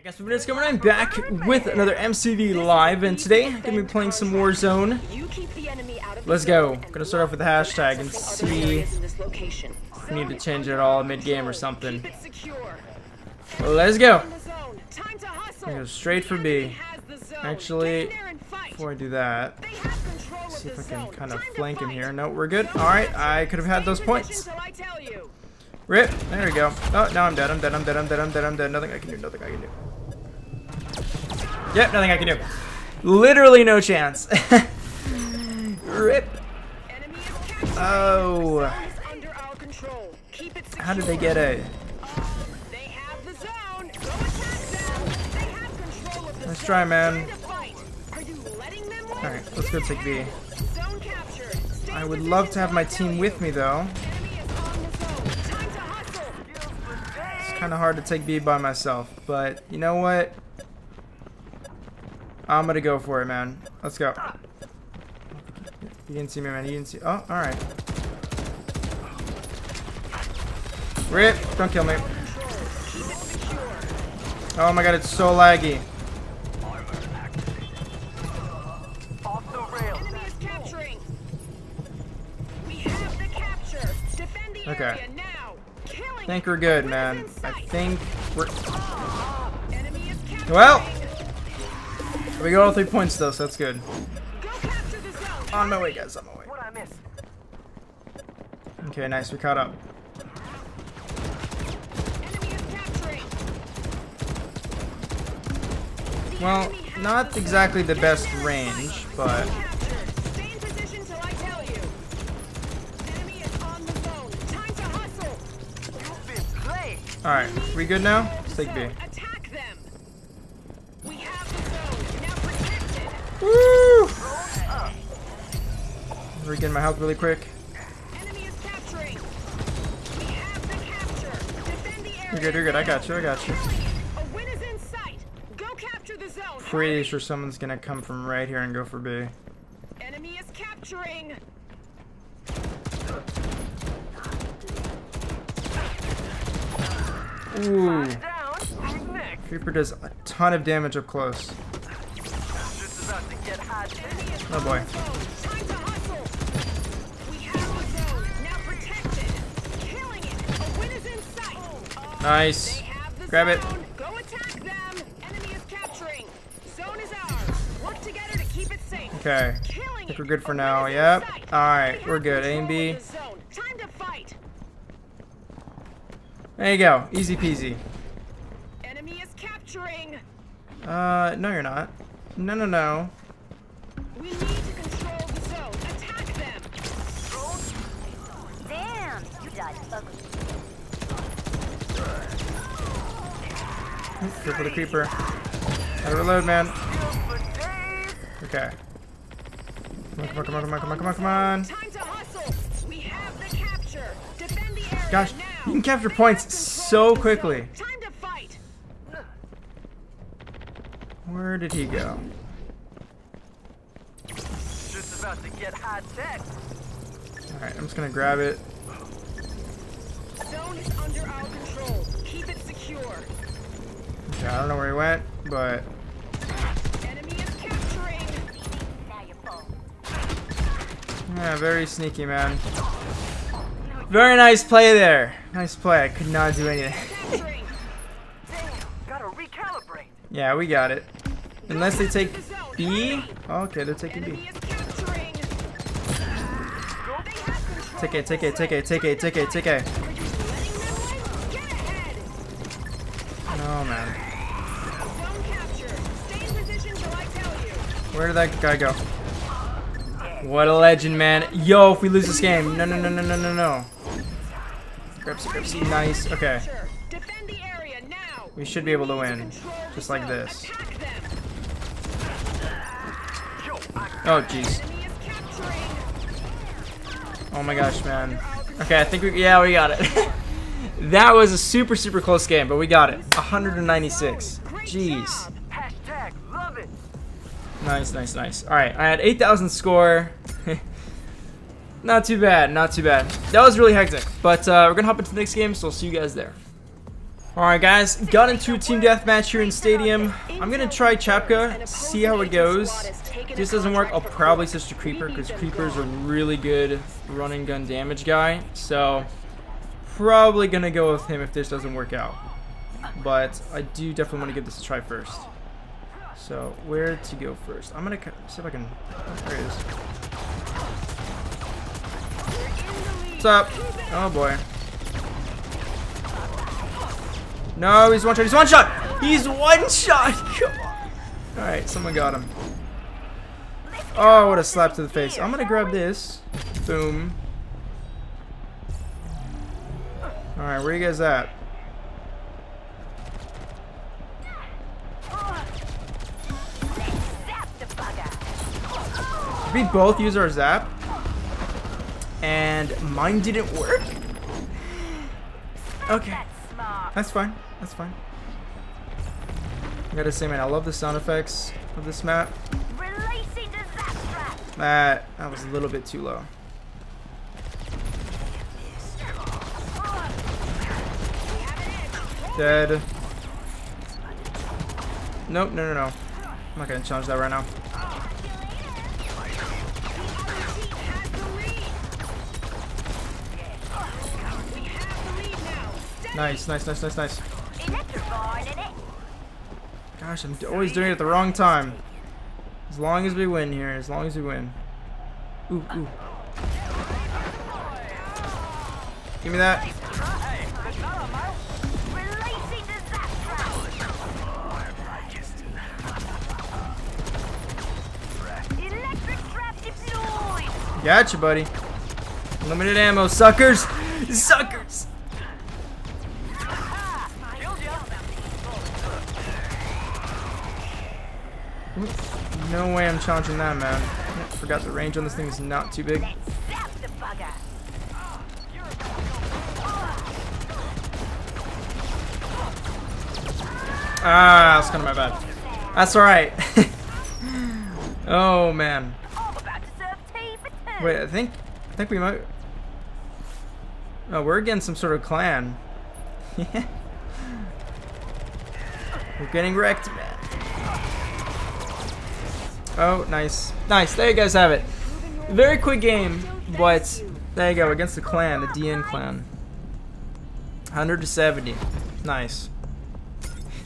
I guess it's coming I'm back with another MCV Live, and today I'm to be playing some Warzone. Let's go. I'm going to start off with the hashtag and see if we need to change it all mid-game or something. Let's go. go straight for B. Actually, before I do that, see if I can kind of flank him here. No, we're good. Alright, I could have had those points. Rip. There we go. Oh, now I'm dead. I'm dead. I'm dead. I'm dead. I'm dead. I'm dead. Nothing I can do. Nothing I can do. Yep, nothing I can do. Literally no chance. Rip. Oh. How did they get a? Let's try, man. Alright, let's go take B. I would love to have my team with me, though. It's kind of hard to take B by myself, but you know what? I'm gonna go for it, man. Let's go. You didn't see me, man. You didn't see. Oh, all right. Rip! Don't kill me. Oh my god, it's so laggy. Okay. I think we're good, man. I think we're... Well, we got all three points though, so that's good. On my way, guys. On my way. Okay, nice. We caught up. Well, not exactly the best range, but... Alright, we good now? Let's take B. Woo! Regain my health really quick. You're good, you're good. I got you, I got you. Pretty sure someone's gonna come from right here and go for B. Enemy is capturing. Hmm. Ooh. Creeper does a ton of damage up close. Oh boy. Nice. Grab it. Okay. I think we're good for now. Yep. Alright, we're good. A and B. There you go. Easy peasy. Enemy is capturing. Uh, no you're not. No, no, no. We need to control the zone. Attack them. Damn, you died ugly. Go for the creeper. Gotta reload, man. Okay. Come on, come on, come on, come on, come on, come on, come on. Gosh, you can capture points so quickly. Where did he go? about to get high tech. Alright, I'm just gonna grab it. Zone is under our control. Keep it secure. Okay, I don't know where he went, but Enemy is capturing. Yeah, very sneaky, man. Very nice play there. Nice play. I could not do anything. yeah, we got it. Unless they take B. Oh, okay, they're taking B. Take it, take it, take it, take it, take it, take it. Oh man. Where did that guy go? What a legend, man. Yo, if we lose this game. No, no, no, no, no, no, no. Gripsy, Gripsy, nice. Okay. We should be able to win. Just like this. Oh, jeez. Oh my gosh, man. Okay, I think we, yeah, we got it. that was a super, super close game, but we got it. 196. Jeez. Nice, nice, nice. Alright, I had 8,000 score. Not too bad, not too bad. That was really hectic. But uh, we're going to hop into the next game, so I'll see you guys there. Alright guys, got into a team deathmatch here in Stadium. I'm gonna try Chapka, see how it goes. If this doesn't work, I'll probably switch to Creeper because Creeper's a really good run and gun damage guy. So, probably gonna go with him if this doesn't work out. But I do definitely want to give this a try first. So, where to go first? I'm gonna see if I can... There it is. What's up? Oh boy. No, he's one shot. He's one shot. He's one shot. Come on. All right, someone got him. Oh, what a slap to the face. I'm gonna grab this. Boom. All right, where you guys at? We both use our zap, and mine didn't work. Okay, that's fine. That's fine. I gotta say, man, I love the sound effects of this map. That that was a little bit too low. Dead. Nope, no, no, no. I'm not gonna challenge that right now. Nice, nice, nice, nice, nice. Gosh, I'm always doing it at the wrong time. As long as we win here, as long as we win. Ooh, ooh. Give me that. Gotcha, buddy. Limited ammo, suckers! Suckers! No way I'm challenging that, man. Forgot the range on this thing is not too big. Ah, that's kind of my bad. That's alright. oh, man. Wait, I think, I think we might... Oh, we're against some sort of clan. we're getting wrecked, man. Oh, nice. Nice. There you guys have it. Very quick game, but there you go. Against the clan, the DN clan. 100 to 70. Nice.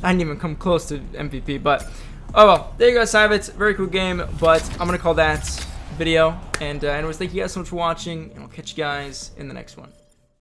I didn't even come close to MVP, but oh well. There you guys have it. Very cool game, but I'm going to call that video. And uh, anyways, thank you guys so much for watching, and I'll catch you guys in the next one.